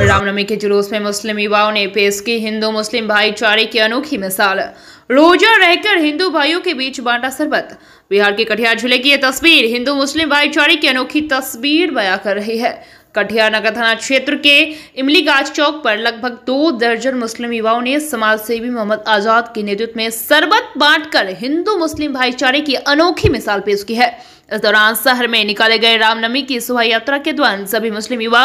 रामनवमी के जुलूस में मुस्लिम युवाओं ने पेश की हिंदू मुस्लिम भाईचारे की अनोखी मिसाल। रोजा रहकर हिंदू भाइयों के बीच बांटा सरबत। बिहार के कटिहार ज़िले की यह तस्वीर हिंदू मुस्लिम भाईचारे की अनोखी तस्वीर बयां कर रही है। कटिहार नगर थाना क्षेत्र के इमली गाछ चौक पर लगभग दो दर्जन मुस्लिम युवाओं ने समाज सेवी मोहम्मद आज़ाद के नेतृत्व में सरबत बांटकर हिंदू मुस्लिम भाईचारे की अनोखी मिसाल पेश की है। इस दौरान शहर में निकाले गए रामनवमी की शोभा यात्रा के दौरान सभी मुस्लिम युवा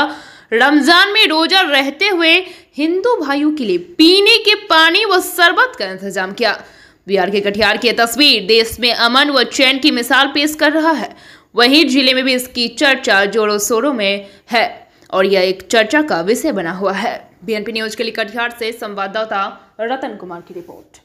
रमज़ान में रोजा रहते हुए हिंदू भाइयों के लिए पीने के पानी व शरबत का इंतज़ाम किया। बिहार के कटिहार की तस्वीर देश में अमन व चैन की मिसाल पेश कर रहा है। वहीं ज़िले में भी इसकी चर्चा जोरों शोरों में है और यह एक चर्चा का विषय बना हुआ है। बीएनपी न्यूज़ के लिए कटिहार से संवाददाता रतन कुमार की रिपोर्ट।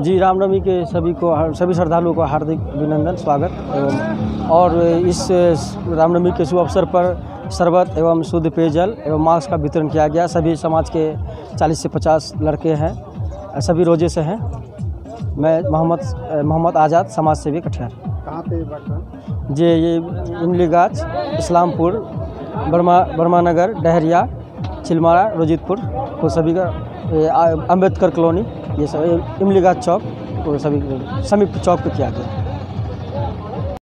जी रामनवमी के सभी को सभी श्रद्धालुओं को हार्दिक अभिनंदन स्वागत एवं और इस रामनवमी के शुभ अवसर पर शरबत एवं शुद्ध पेयजल एवं मास्क का वितरण किया गया। सभी समाज के 40 से 50 लड़के हैं सभी रोज़े से हैं। मैं मोहम्मद मोहम्मद आज़ाद समाज सेवी कटिहार। कहाँ पे जी ये इमली गाछ इस्लामपुर बर्मा बर्मा नगर डहरिया छिलमारा रोजितपुर वो सभी का अंबेडकर कॉलोनी। ये सब इमलीगा चौक और सभी समीप चौक पे किया गया।